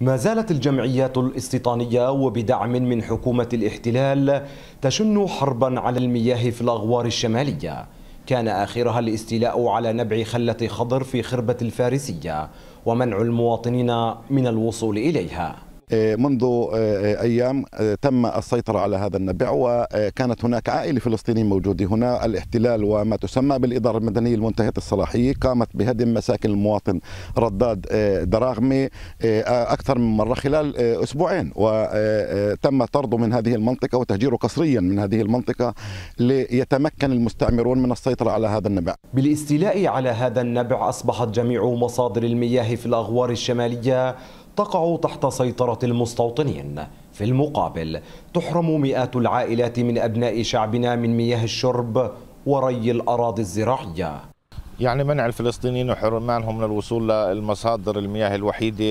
ما زالت الجمعيات الاستيطانية وبدعم من حكومة الاحتلال تشن حربا على المياه في الأغوار الشمالية. كان آخرها الاستيلاء على نبع خلة خضر في خربة الفارسية ومنع المواطنين من الوصول إليها. منذ أيام تم السيطرة على هذا النبع وكانت هناك عائلة فلسطينيه موجودة هنا الاحتلال وما تسمى بالإدارة المدنية المنتهية الصلاحية قامت بهدم مساكن المواطن رداد دراغمي أكثر من مرة خلال أسبوعين وتم طرده من هذه المنطقة وتهجيره قسريا من هذه المنطقة ليتمكن المستعمرون من السيطرة على هذا النبع. بالاستيلاء على هذا النبع أصبحت جميع مصادر المياه في الأغوار الشمالية تقع تحت سيطرة المستوطنين. في المقابل تحرم مئات العائلات من أبناء شعبنا من مياه الشرب وري الأراضي الزراعية. يعني منع الفلسطينيين وحرمانهم من الوصول للمصادر المياه الوحيدة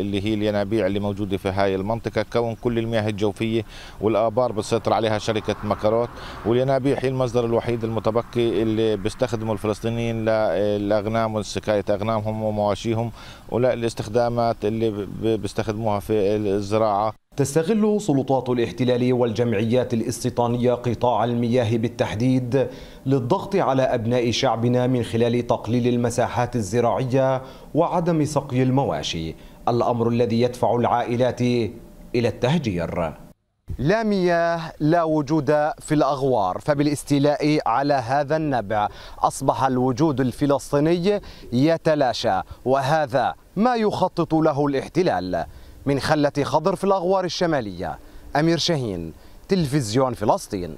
اللي هي الينابيع اللي موجودة في هاي المنطقة. كون كل المياه الجوفية والآبار بتسيطر عليها شركة مكروت والينابيع هي المصدر الوحيد المتبقي اللي بيستخدمه الفلسطينيين للأغنام والسكاية أغنامهم ومواشيهم وللاستخدامات اللي بيستخدموها في الزراعة. تستغل سلطات الاحتلال والجمعيات الاستيطانية قطاع المياه بالتحديد للضغط على أبناء شعبنا من خلال تقليل المساحات الزراعية وعدم سقي المواشي الأمر الذي يدفع العائلات إلى التهجير. لا مياه لا وجود في الأغوار فبالاستيلاء على هذا النبع أصبح الوجود الفلسطيني يتلاشى وهذا ما يخطط له الاحتلال. من خلة خضر في الأغوار الشمالية. أمير شاهين تلفزيون فلسطين.